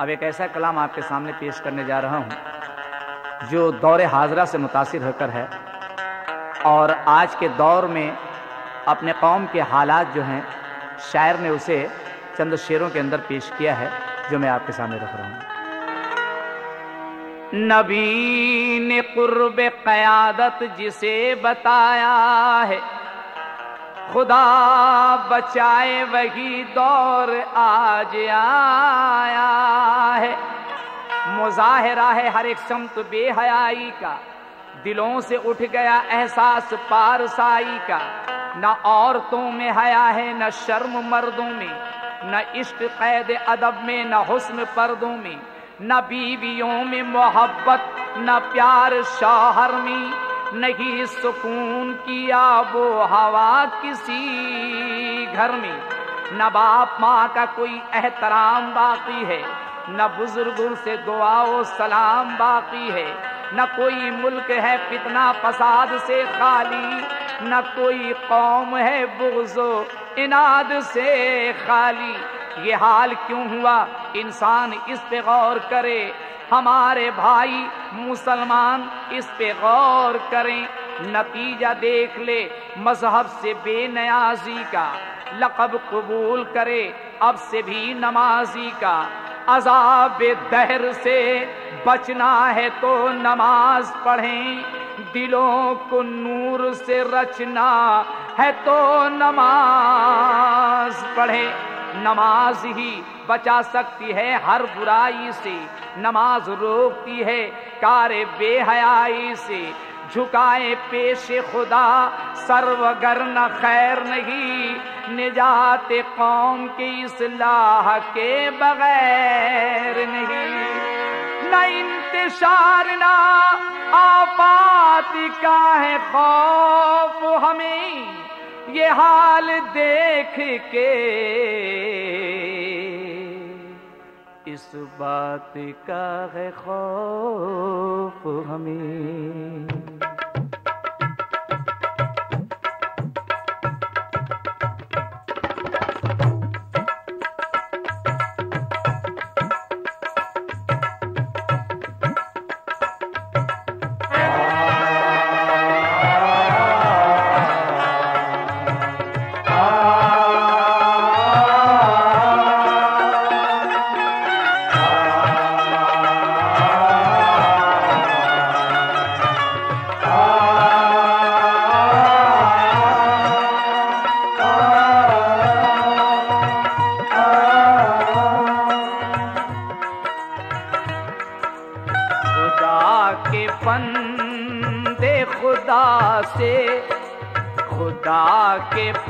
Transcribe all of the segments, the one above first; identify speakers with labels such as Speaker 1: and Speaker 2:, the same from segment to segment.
Speaker 1: अब एक ऐसा कलाम आपके सामने पेश करने जा रहा हूँ, जो दौरे हाजरा से मुतासर होकर है और आज के दौर में अपने कौम के हालात जो हैं, शायर ने उसे चंद शेरों के अंदर पेश किया है, जो मैं आपके सामने रख रहा हूँ। नबी ने कुर्ब क़यादत जिसे बताया है खुदा बचाए वही दौर आज आया है। मुजाहरा है हर एक समत बेहयाई का। दिलों से उठ गया एहसास पारसाई का। न औरतों में हया है, न शर्म मर्दों में। न इश्क, कैद, अदब में, न हुस्न पर्दों में। न बीवियों में मोहब्बत, न प्यार शौहर में। नहीं सुकून की आबो हवा किसी घर में। न बाप माँ का कोई एहतराम बाकी है, न बुज़ुर्गों से दुआ सलाम बाकी है। न कोई मुल्क है फितना फसाद से खाली, न कोई कौम है बुगजो इनाद से खाली। ये हाल क्यों हुआ? इंसान इस पे गौर करे हमारे भाई मुसलमान इस पे गौर करें, नतीजा देख ले, मज़हब से बेनयाजी का, लकब कबूल करे, अब से भी नमाजी का। अजाब दहर से बचना है तो नमाज़ पढ़ें, दिलों को नूर से रचना है तो नमाज़ पढ़ें। नमाज़ ही बचा सकती है हर बुराई से। नमाज़ रोकती है कारे बेहयाई से। झुकाए पेश खुदा सर्वगर न खैर नहीं। निजात कौम के इसलाह के बगैर नहीं। न इंतशार ना आपात का है खौफ हमें। ये हाल देख के इस बात का है खौफ हमें।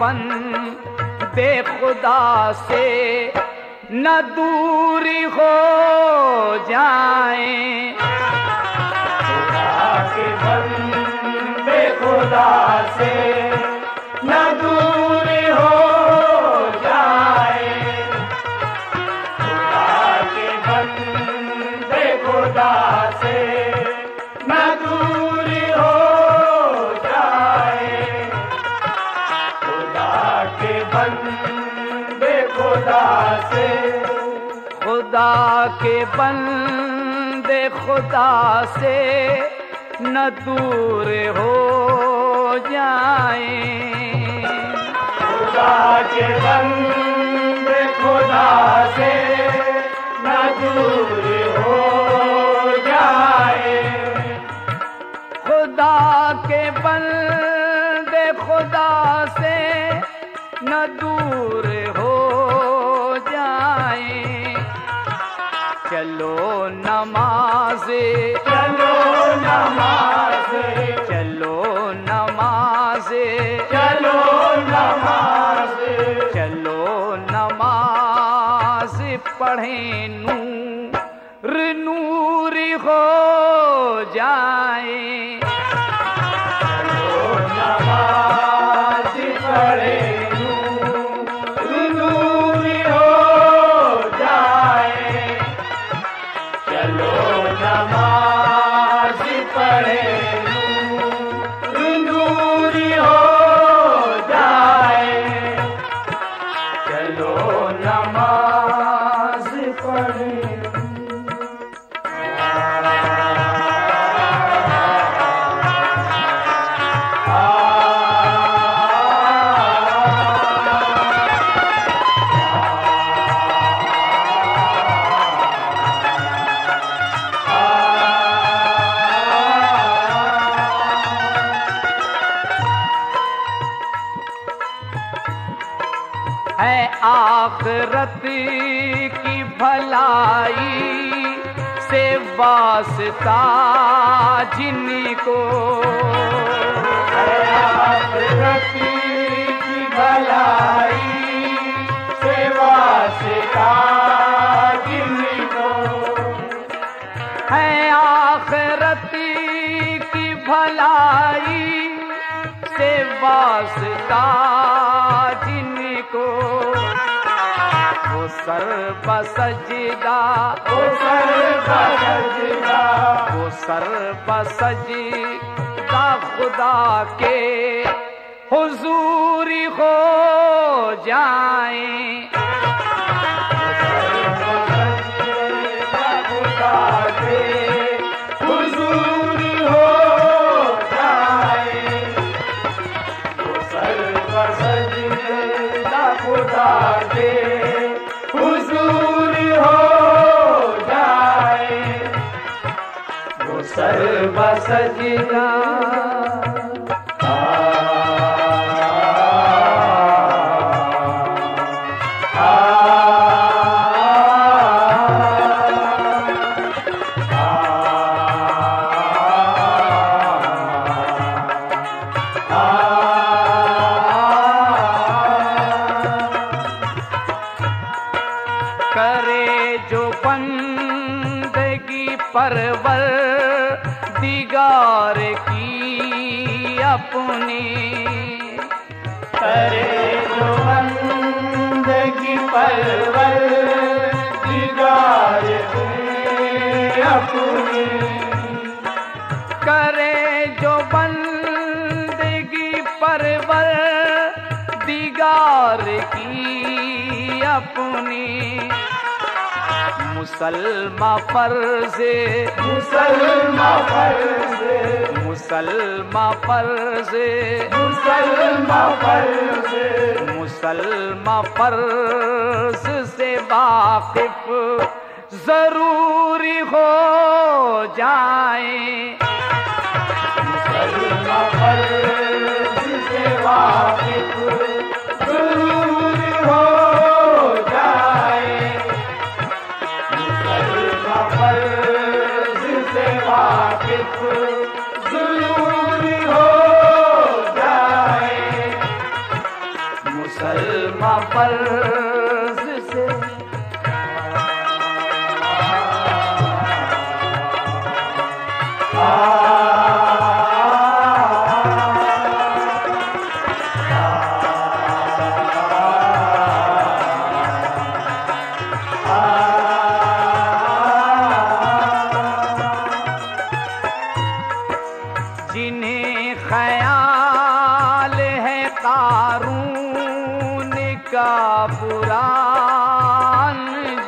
Speaker 1: पन बेखुदा से न दूरी हो जाए। खुदा के बंदे खुदा से खुदा के बंदे खुदा से न दूर हो जाए। खुदा के बंदे खुदा से न दूर पढ़े नूर नूर हो जाए भलाई से वास्ता जिनको
Speaker 2: भलाई से वास्ता जिनको
Speaker 1: है आखरत की भलाई से वास्ता वो सर
Speaker 2: ओ सर्व
Speaker 1: सजदा। ओ सर सजदा खुदा के। हुजूरी हो जाएँ।
Speaker 2: सर्वसजदा
Speaker 1: दिगार की अपनी।
Speaker 2: करे जो बंदगी परवर दिगार अपनी।
Speaker 1: करे जो बंदगी परवर दिगार की अपनी। मुसलमा फर्जे
Speaker 2: मुसलमा फ़र्ज़
Speaker 1: मुसलमा फर्जे
Speaker 2: मुसलमा फ़र्ज़
Speaker 1: मुसलमा फ़र्ज़ से वाकिफ ज़रूरी हो जाए।
Speaker 2: मुसलमा फ़र्ज़ से वाकिफ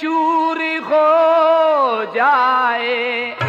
Speaker 1: चूर हो जाए।